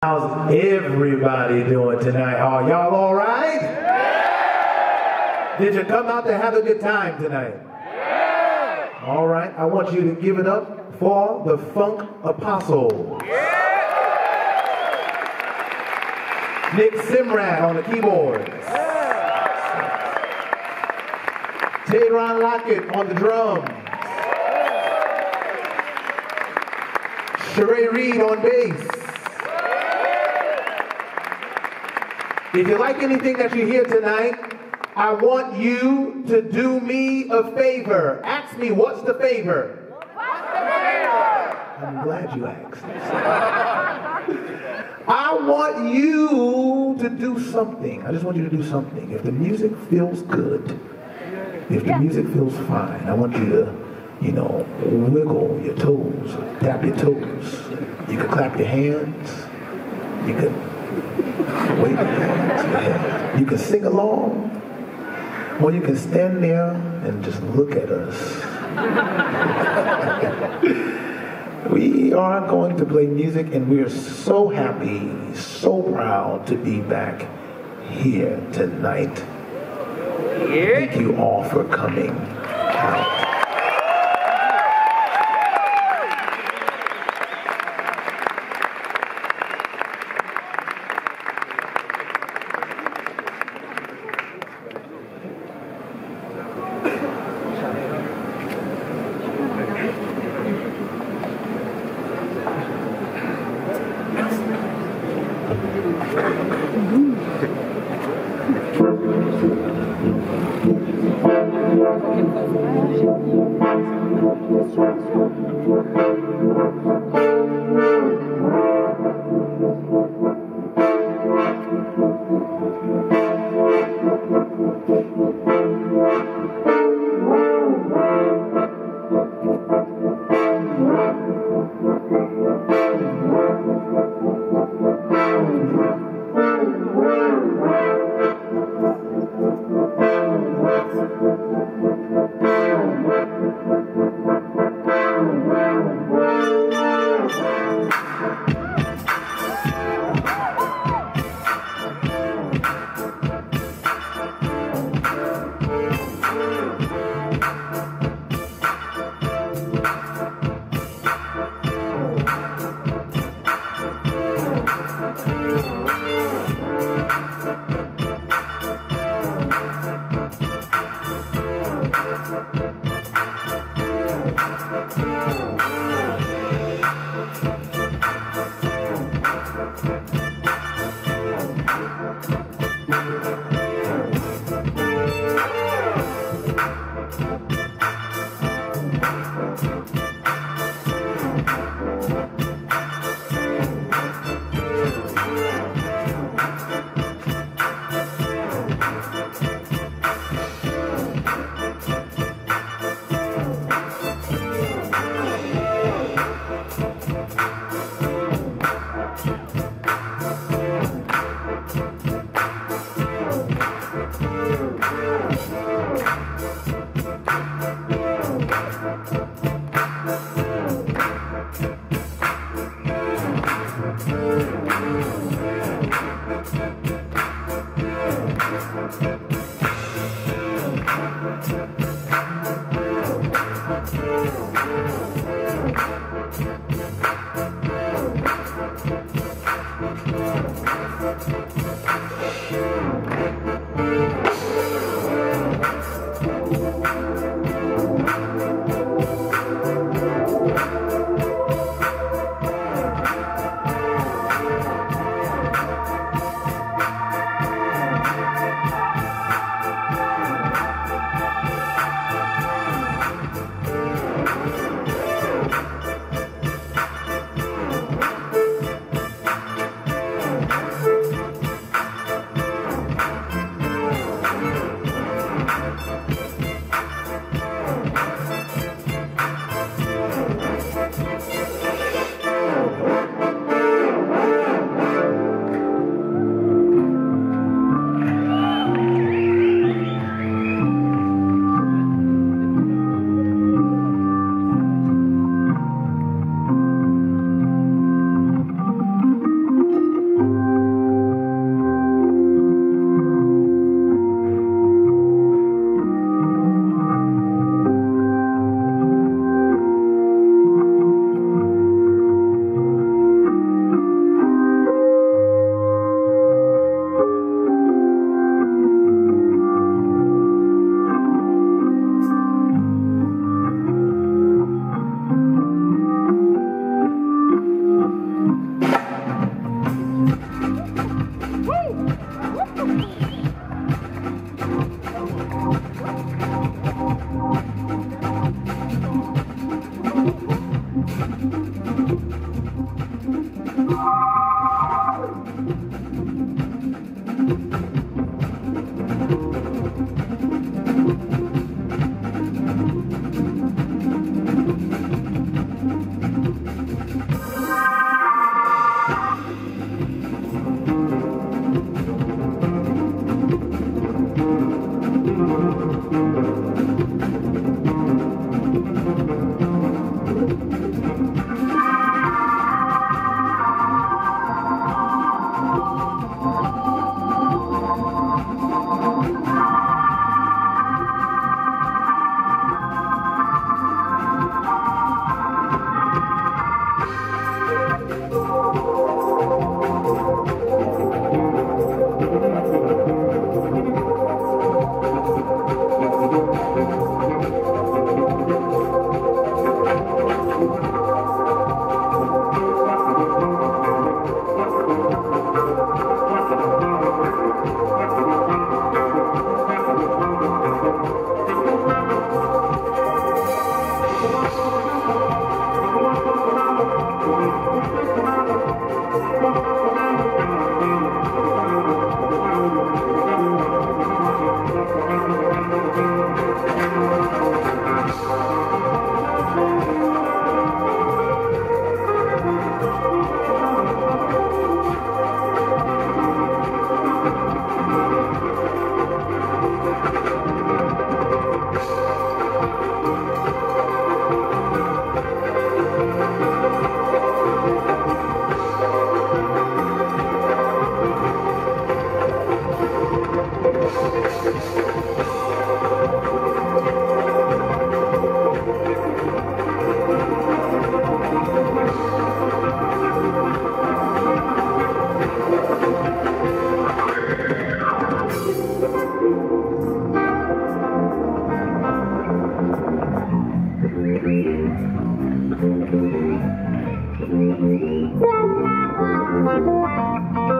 How's everybody doing tonight? Are y'all all right? Did you come out to have a good time tonight? All right, I want you to give it up for the Funk Apostles. Nick Simrad on the keyboards. TaRon Locket on the drums. Sharay Reed on bass. If you like anything that you hear tonight, I want you to do me a favor. Ask me, what's the favor? What's the favor? I'm glad you asked. I want you to do something. I just want you to do something. If the music feels good, if the music feels fine, I want you to, you know, wiggle your toes, tap your toes. You can clap your hands. You can Wait. You can sing along, or you can stand there and just look at us. we are going to play music, and we are so happy, so proud to be back here tonight. Thank you all for coming Música